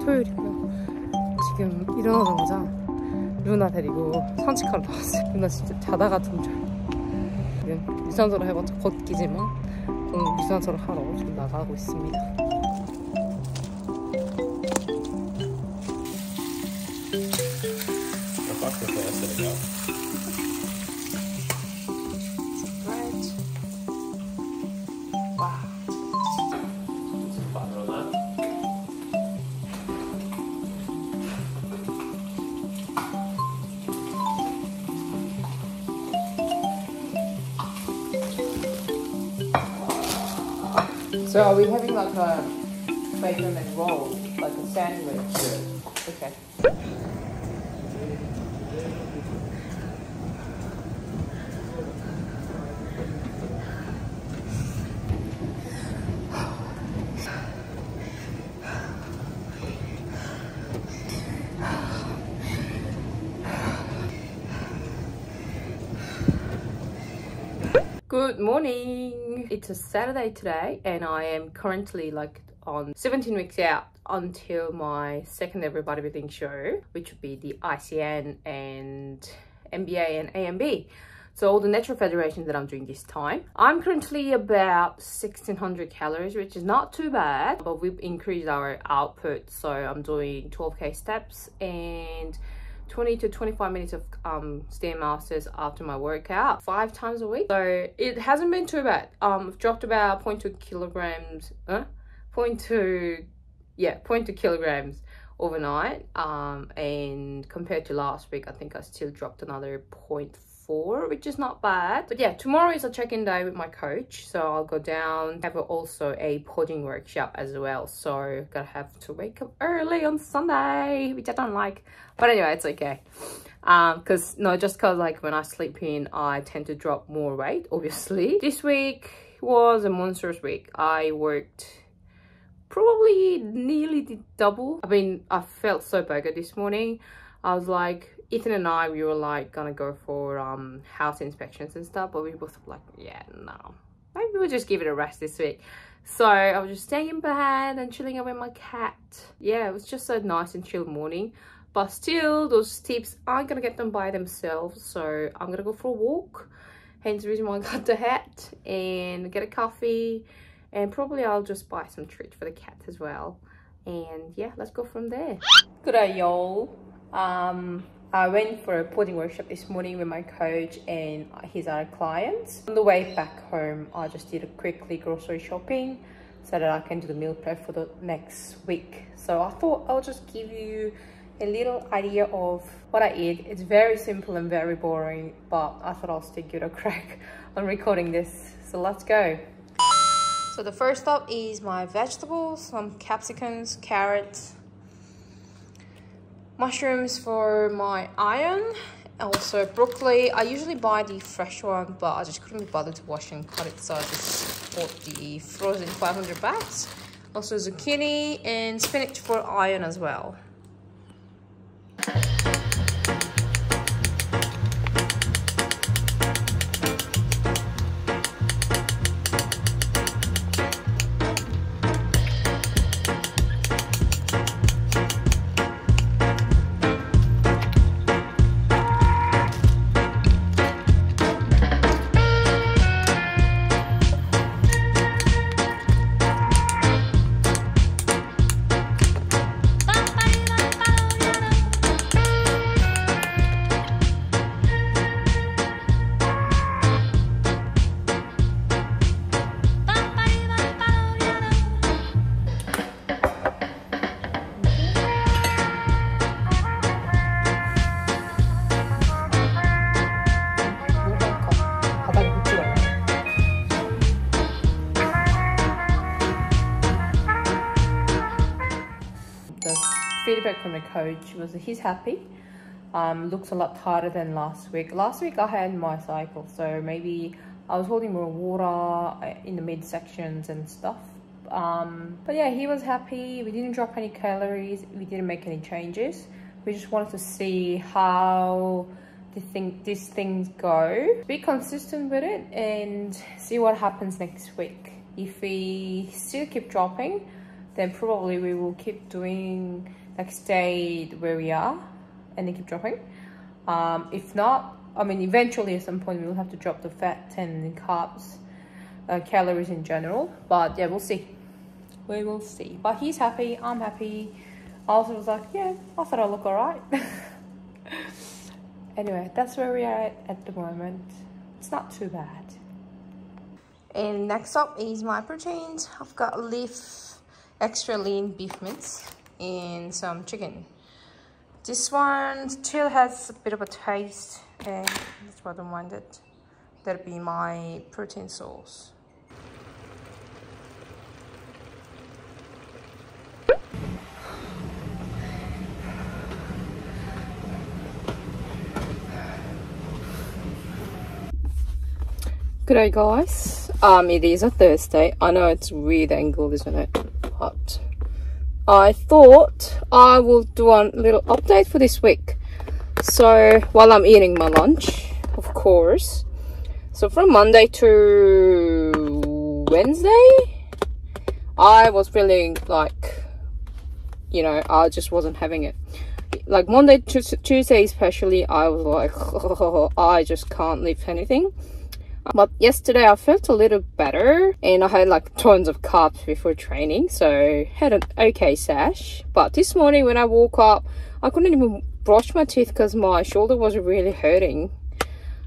토요일이고요. 지금 일어나자마자 루나 데리고 산책하러 나왔어요. 루나 진짜 자다가 좀 잘. 지금 유산소를 해봤자 걷기지만 오늘 유산소를 하러 지금 나가고 있습니다. Right. So are we having like a bacon and roll, like a sandwich? Okay. Good morning. It's a Saturday today and I am currently like on 17 weeks out until my second ever bodybuilding show, which would be the ICN and MBA and ANB. So all the natural federations that I'm doing this time. I'm currently about 1600 calories, which is not too bad, but we've increased our output. So I'm doing 12k steps and 20 to 25 minutes of um stairmasters after my workout five times a week. So it hasn't been too bad. Um i've dropped about 0.2 kilograms uh 0.2 yeah 0.2 kilograms overnight um and compared to last week i think i still dropped another 0.4 which is not bad. But yeah tomorrow is a check-in day with my coach so i'll go down have also a posing workshop as well. So gotta have to wake up early on sunday which i don't like. But anyway it's okay. Um because no just because like when i sleep in i tend to drop more weight obviously. This week was a monstrous week. I worked probably nearly the double. I mean i felt so bugger this morning. I was like ethan and i we were like gonna go for um house inspections and stuff but we both like yeah no. Maybe we'll just give it a rest this week. So i was just staying in bed and chilling out with my cat. Yeah it was just a nice and chill morning but still those tips aren't gonna get them by themselves so i'm gonna go for a walk hence the reason why i got the hat and get a coffee and probably i'll just buy some treats for the cat as well. And yeah let's go from there. Good y'all. Um I went for a posing workshop this morning with my coach and his other clients. On the way back home, I just did a quickly grocery shopping so that I can do the meal prep for the next week. So I thought I'll just give you a little idea of what I eat. It's very simple and very boring, but I thought I'll give it a crack on recording this. So let's go. So the first stop is my vegetables, some capsicums, carrots, mushrooms for my iron, also broccoli. I usually buy the fresh one, but I just couldn't be bothered to wash and cut it, so I just bought the frozen 500 bahts. Also zucchini and spinach for iron as well. Feedback from the coach was he's happy. Um, looks a lot tighter than last week. Last week I had my cycle, so maybe I was holding more water uh, in the midsections and stuff. Um, but yeah, he was happy. We didn't drop any calories. We didn't make any changes. We just wanted to see how the thing, these things go. Be consistent with it and see what happens next week. If we still keep dropping, then probably we will keep doing like stay where we are and then keep dropping. Um, if not, I mean, eventually at some point we'll have to drop the fat and carbs, uh, calories in general. But yeah, we'll see. We will see. But he's happy. I'm happy. Also was like, yeah, I thought I look alright. anyway, that's where we are at, at the moment. It's not too bad. And next up is my proteins. I've got leaf extra lean beef mince and some chicken. This one still has a bit of a taste and that's why I don't mind it. That'll be my protein source. Good day guys. Um, it is a Thursday. I know it's weird angle, isn't it? But I thought I will do a little update for this week. So while I'm eating my lunch, of course. So from Monday to Wednesday, I was feeling like, you know, I just wasn't having it. Like Monday to Tuesday especially, I was like, oh, I just can't lift anything but yesterday I felt a little better and I had like tons of carbs before training so had an okay sash. But this morning when I woke up I couldn't even brush my teeth because my shoulder was really hurting.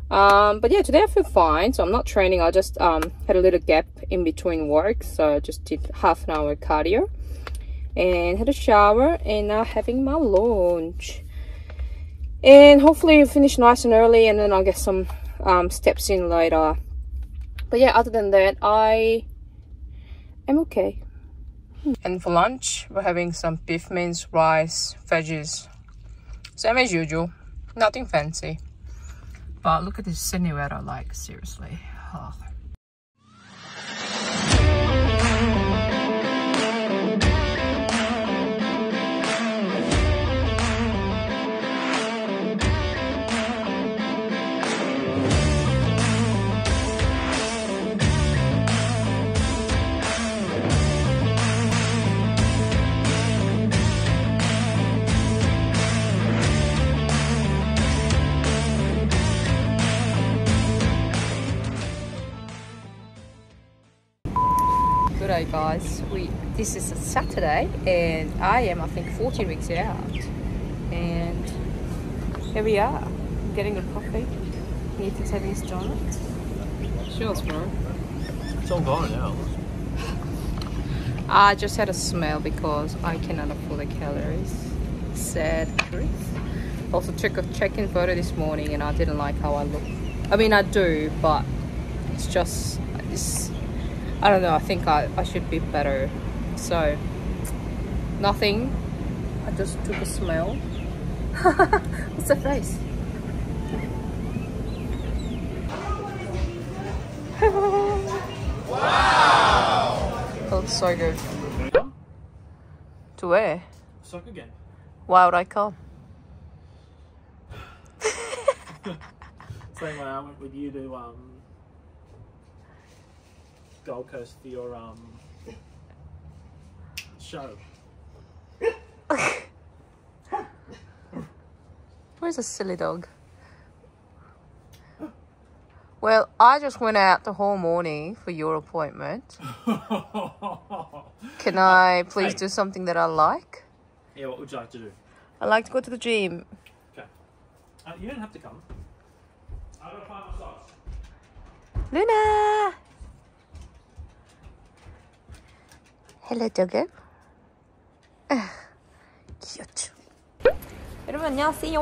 Um, but yeah today I feel fine so I'm not training. I just um, had a little gap in between work so I just did half an hour cardio and had a shower and now having my lunch and hopefully finish nice and early and then I'll get some um, steps in later. But yeah, other than that, I am okay. And for lunch, we're having some beef mince, rice, veggies. Same as usual, nothing fancy. But look at this sunny weather, like seriously. Oh. Guys. We this is a Saturday and I am I think 14 weeks out. And here we are. Getting a coffee. Nathan's having his donuts. Cheers, bro. It's all gone now. I just had a smell because I cannot afford the calories. Sad truth. Also took a check-in photo this morning and I didn't like how I look. I mean I do, but it's just this I don't know, I think I, I should be better. So, nothing. I just took a smell. What's the face? wow! Felt so good. To where? Soccer game. Why would I come? Same way I went with you to um, Gold Coast for your um, show. Where's a silly dog? Well, I just went out the whole morning for your appointment. Can I please hey. do something that I like? Yeah, what would you like to do? I like to go to the gym. Okay. Uh, you don't have to come. I gotta find my socks. Luna! 헬로 조금 귀엽죠 여러분 안녕하세요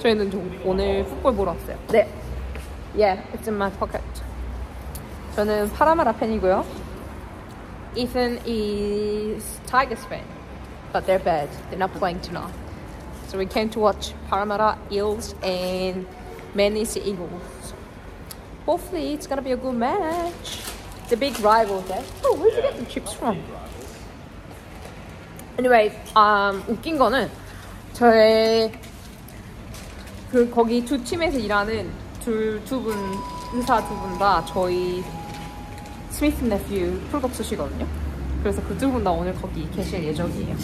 저희는 오늘 풋볼 보러 왔어요 네 Yeah, it's in my pocket 저는 파라마라 팬이고요 Ethan is Tigers fan but they're bad they're not playing tonight so we came to watch Parramatta Eels and Manly Eagles Hopefully it's gonna be a good match. The big rivals there. Oh, where'd you get the chips from? Anyway, um, 웃긴 거는 저의 그 거기 두 팀에서 일하는 둘두분 의사 두 분 다 저희 스미스 네퓨 프로덕트시거든요. 그래서 그 두 분 다 오늘 거기 계실 예정이에요.